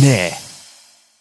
네.